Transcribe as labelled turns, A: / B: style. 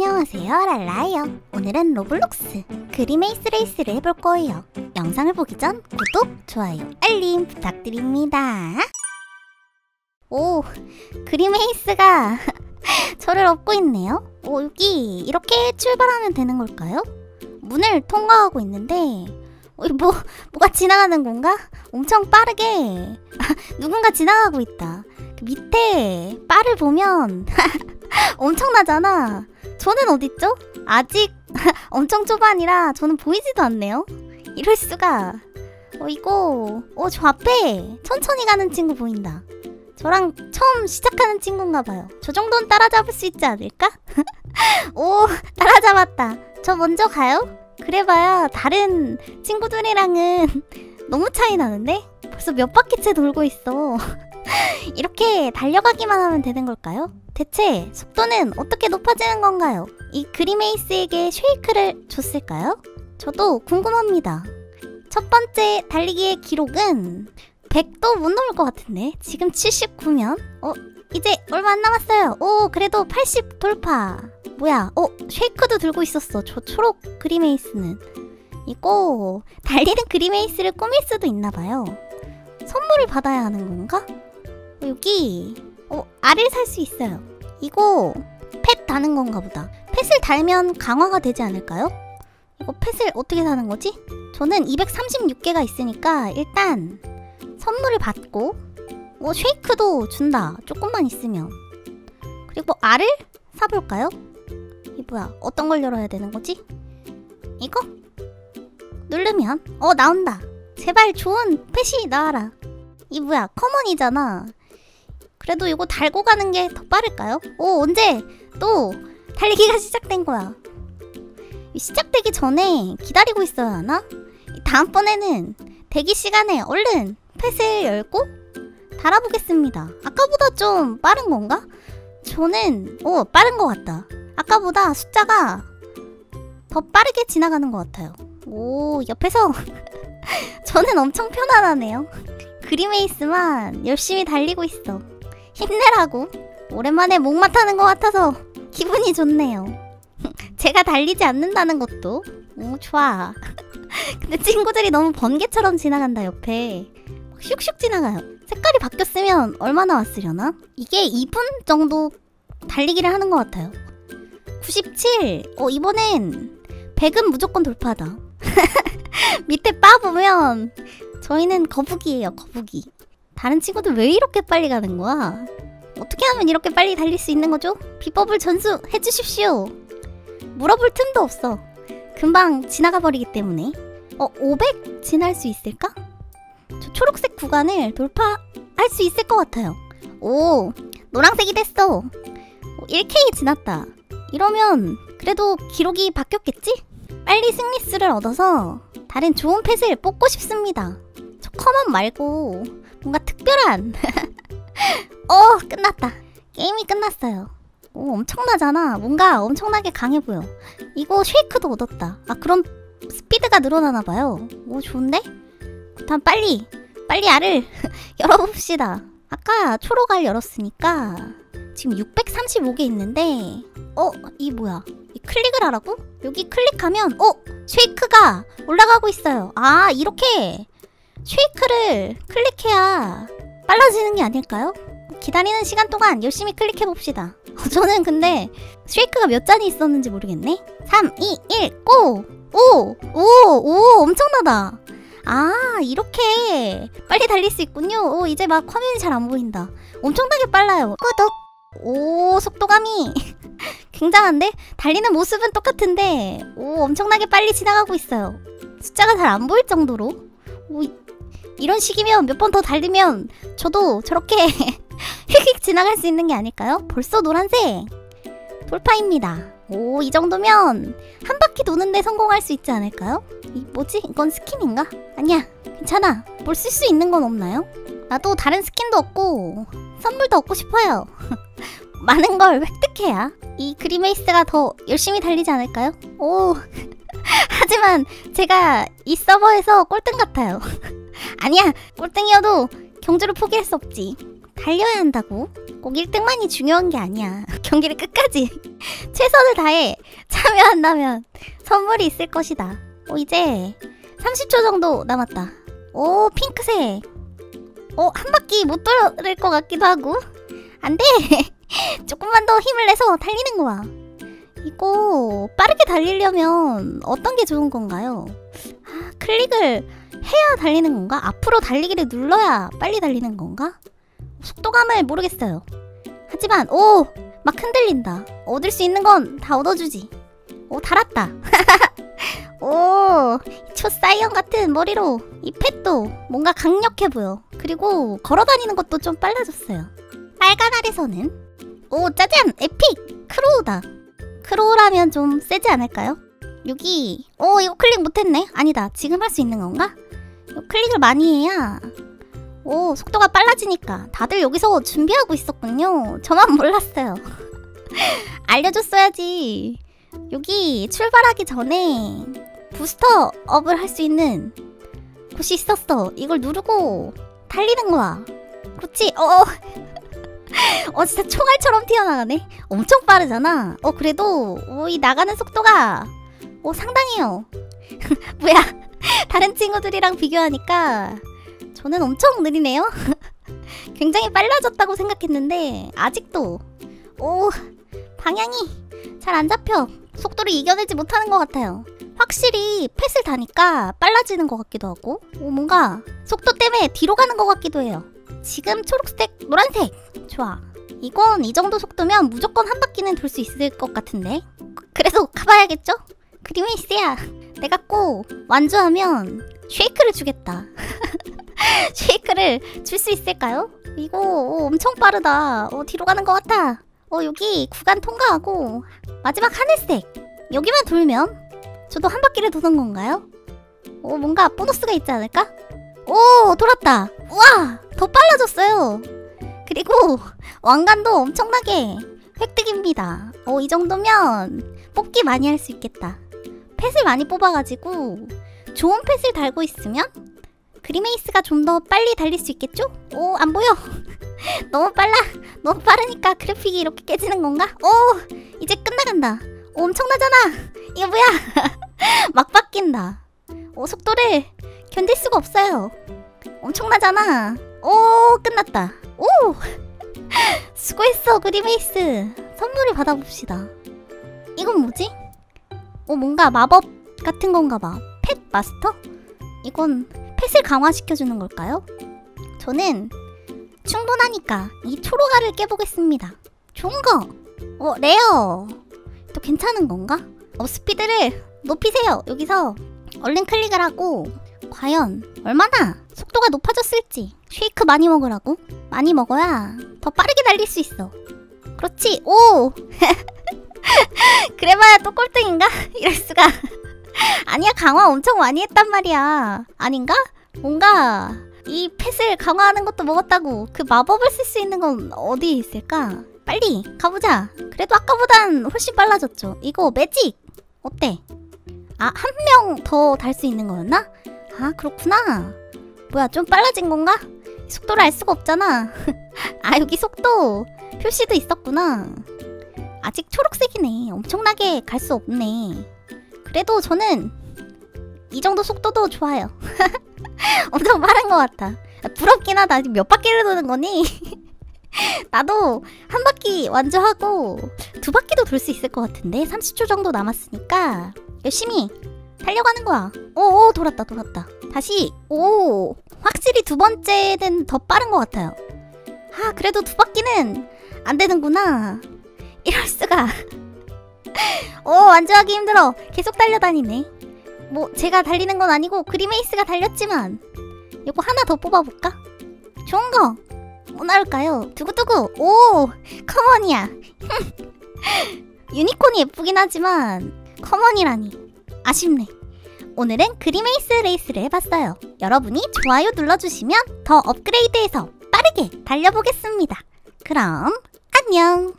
A: 안녕하세요 랄라예요 오늘은 로블록스 그리메이스 레이스를 해볼 거예요 영상을 보기 전 구독, 좋아요, 알림 부탁드립니다 오 그리메이스가 저를 업고 있네요 오 여기 이렇게 출발하면 되는 걸까요? 문을 통과하고 있는데 어, 뭐, 뭐가 지나가는 건가? 엄청 빠르게 누군가 지나가고 있다 그 밑에 바를 보면 엄청나잖아. 저는 어딨죠? 아직 엄청 초반이라 저는 보이지도 않네요. 이럴 수가. 어 이거 어 저 앞에 천천히 가는 친구 보인다. 저랑 처음 시작하는 친구인가 봐요. 저 정도는 따라잡을 수 있지 않을까? 오 따라잡았다. 저 먼저 가요? 그래봐야 다른 친구들이랑은 너무 차이 나는데? 벌써 몇 바퀴째 돌고 있어. 이렇게 달려가기만 하면 되는 걸까요? 대체 속도는 어떻게 높아지는 건가요? 이 그리메이스에게 쉐이크를 줬을까요? 저도 궁금합니다. 첫 번째 달리기의 기록은 100도 못 넘을 것 같은데 지금 79면 어 이제 얼마 안 남았어요. 오 그래도 80 돌파. 뭐야? 어 쉐이크도 들고 있었어. 저 초록 그리메이스는 이거 달리는 그리메이스를 꾸밀 수도 있나 봐요. 선물을 받아야 하는 건가? 여기 어 알을 살 수 있어요 이거 펫 다는 건가 보다 펫을 달면 강화가 되지 않을까요? 이거 펫을 어떻게 사는 거지? 저는 236개가 있으니까 일단 선물을 받고 뭐 쉐이크도 준다 조금만 있으면 그리고 알을 사볼까요? 이 뭐야 어떤 걸 열어야 되는 거지? 이거? 누르면 어 나온다 제발 좋은 펫이 나와라 이 뭐야 커먼이잖아 그래도 이거 달고 가는 게 더 빠를까요? 오 언제? 또 달리기가 시작된 거야. 시작되기 전에 기다리고 있어야 하나? 다음번에는 대기 시간에 얼른 펫을 열고 달아보겠습니다. 아까보다 좀 빠른 건가? 저는 오 빠른 것 같다. 아까보다 숫자가 더 빠르게 지나가는 것 같아요. 오 옆에서 저는 엄청 편안하네요. 그리메이스만 열심히 달리고 있어 힘내라고. 오랜만에 목마 타는 것 같아서 기분이 좋네요. 제가 달리지 않는다는 것도? 오 좋아. 근데 친구들이 너무 번개처럼 지나간다 옆에. 막 슉슉 지나가요. 색깔이 바뀌었으면 얼마나 왔으려나? 이게 2분 정도 달리기를 하는 것 같아요. 97! 어 이번엔 100은 무조건 돌파다. 밑에 빠 보면 저희는 거북이에요 거북이 다른 친구들 왜 이렇게 빨리 가는 거야? 어떻게 하면 이렇게 빨리 달릴 수 있는 거죠? 비법을 전수해 주십시오. 물어볼 틈도 없어. 금방 지나가 버리기 때문에. 어, 500 지날 수 있을까? 저 초록색 구간을 돌파할 수 있을 것 같아요. 오, 노란색이 됐어. 1K 지났다. 이러면 그래도 기록이 바뀌었겠지? 빨리 승리수를 얻어서 다른 좋은 pet을 뽑고 싶습니다. 저 common 말고 뭔가 특별한. 어 끝났다. 게임이 끝났어요. 오 엄청나잖아. 뭔가 엄청나게 강해 보여. 이거 쉐이크도 얻었다. 아 그럼 스피드가 늘어나나봐요. 오 좋은데? 다음 빨리 빨리 알을 열어봅시다. 아까 초록알 열었으니까 지금 635개 있는데 어? 이 뭐야? 이 클릭을 하라고? 여기 클릭하면 어? 쉐이크가 올라가고 있어요. 아 이렇게 쉐이크를 클릭해야 빨라지는 게 아닐까요? 기다리는 시간 동안 열심히 클릭해봅시다. 저는 근데 쉐이크가 몇 잔이 있었는지 모르겠네? 3, 2, 1, 고! 오! 오! 오! 엄청나다! 아, 이렇게 빨리 달릴 수 있군요. 오, 이제 막 화면이 잘 안 보인다. 엄청나게 빨라요. 구독! 오, 속도감이 굉장한데? 달리는 모습은 똑같은데, 오, 엄청나게 빨리 지나가고 있어요. 숫자가 잘 안 보일 정도로. 오, 이런 식이면 몇 번 더 달리면 저도 저렇게 휙휙 지나갈 수 있는 게 아닐까요? 벌써 노란색! 돌파입니다. 오, 이 정도면 한 바퀴 도는데 성공할 수 있지 않을까요? 이 뭐지? 이건 스킨인가? 아니야, 괜찮아. 뭘 쓸 수 있는 건 없나요? 나도 다른 스킨도 얻고 선물도 얻고 싶어요. 많은 걸 획득해야 이 그리메이스가 더 열심히 달리지 않을까요? 오, 하지만 제가 이 서버에서 꼴등 같아요. 아니야 꼴등이어도 경주를 포기할 수 없지 달려야 한다고 꼭 1등만이 중요한 게 아니야. 경기를 끝까지 최선을 다해 참여한다면 선물이 있을 것이다. 오, 이제 30초 정도 남았다. 오, 핑크색. 오, 한 바퀴 못 돌릴 것 같기도 하고. 안 돼! 조금만 더 힘을 내서 달리는 거야. 이거 빠르게 달리려면 어떤 게 좋은 건가요? 아, 클릭을 해야 달리는 건가? 앞으로 달리기를 눌러야 빨리 달리는 건가? 속도감을 모르겠어요. 하지만 오! 막 흔들린다. 얻을 수 있는 건 다 얻어주지. 오, 달았다. 오, 초사이언 같은 머리로 이 pet도 뭔가 강력해 보여. 그리고 걸어다니는 것도 좀 빨라졌어요. 빨간 알에서는 오, 짜잔! epic! Crow다. Crow라면 좀 세지 않을까요? 여기 오, 이거 클릭 못했네. 아니다. 지금 할 수 있는 건가? 클릭을 많이 해야 오, 속도가 빨라지니까 다들 여기서 준비하고 있었군요. 저만 몰랐어요. 알려줬어야지. 여기 출발하기 전에 부스터 업을 할 수 있는 곳이 있었어. 이걸 누르고 달리는 거야. 그렇지? 어. 어 진짜 총알처럼 튀어나가네. 엄청 빠르잖아. 어 그래도 어, 이 나가는 속도가 어 상당해요. 뭐야? 다른 친구들이랑 비교하니까 저는 엄청 느리네요. 굉장히 빨라졌다고 생각했는데 아직도 오 방향이 잘 안 잡혀. 속도를 이겨내지 못하는 것 같아요. 확실히 펫을 다니까 빨라지는 것 같기도 하고 오, 뭔가 속도 때문에 뒤로 가는 것 같기도 해요. 지금 초록색, 노란색 좋아. 이건 이 정도 속도면 무조건 한 바퀴는 돌 수 있을 것 같은데 그래도 가봐야겠죠? 그리메이스야 내가 꼭 완주하면 쉐이크를 주겠다. 쉐이크를 줄 수 있을까요? 이거 오, 엄청 빠르다. 어, 뒤로 가는 것 같아. 어, 여기 구간 통과하고 마지막 하늘색 여기만 돌면 저도 한 바퀴를 도는 건가요? 어, 뭔가 보너스가 있지 않을까? 오, 돌았다. 우와, 더 빨라졌어요. 그리고 왕관도 엄청나게 획득입니다. 어, 이 정도면 뽑기 많이 할 수 있겠다. 펫을 많이 뽑아가지고 좋은 펫을 달고 있으면 그리메이스가 좀 더 빨리 달릴 수 있겠죠? 오, 안 보여. 너무 빨라. 너무 빠르니까 그래픽이 이렇게 깨지는 건가? 오, 이제 끝나간다. 오, 엄청나잖아. 이거 뭐야? 막 바뀐다. 오, 속도를 견딜 수가 없어요. 엄청나잖아. 오, 끝났다. 오! 수고했어, 그리메이스. 선물을 받아봅시다. 이건 뭐지? 어, 뭔가 마법 같은 건가 봐. Pet Master? 이건 pet을 강화시켜주는 걸까요? 저는 충분하니까 이 초록알을 깨보겠습니다. 좋은 거! 어, rare! 또 괜찮은 건가? 어, 스피드를 높이세요. 여기서 얼른 클릭을 하고 과연 얼마나 속도가 높아졌을지 쉐이크 많이 먹으라고? 많이 먹어야 더 빠르게 달릴 수 있어. 그렇지. 오! 그래봐야 또 꼴등인가? 이럴 수가. 아니야 강화 엄청 많이 했단 말이야. 아닌가? 뭔가 이 펫을 강화하는 것도 먹었다고 그 마법을 쓸 수 있는 건 어디에 있을까? 빨리 가보자. 그래도 아까보단 훨씬 빨라졌죠. 이거 매직 어때? 아 한 명 더 달 수 있는 거였나? 아 그렇구나. 뭐야 좀 빨라진 건가? 속도를 알 수가 없잖아. 아 여기 속도 표시도 있었구나. 아직 초록색이네. 엄청나게 갈 수 없네. 그래도 저는 이 정도 속도도 좋아요. 엄청 빠른 것 같아. 부럽긴 하다. 아직 몇 바퀴를 도는 거니? 나도 한 바퀴 완주하고 두 바퀴도 돌 수 있을 것 같은데 30초 정도 남았으니까 열심히 달려가는 거야. 오오 돌았다 돌았다. 다시 오 확실히 두 번째는 더 빠른 것 같아요. 아 그래도 두 바퀴는 안 되는구나. 이럴 수가. 오 완주하기 힘들어. 계속 달려다니네. 뭐 제가 달리는 건 아니고 그리메이스가 달렸지만 이거 하나 더 뽑아볼까? 좋은 거. 뭐 나올까요? 두구두구. 오 common이야. 유니콘이 예쁘긴 하지만 common이라니 아쉽네. 오늘은 그리메이스 레이스를 해봤어요. 여러분이 좋아요 눌러주시면 더 업그레이드해서 빠르게 달려보겠습니다. 그럼 안녕.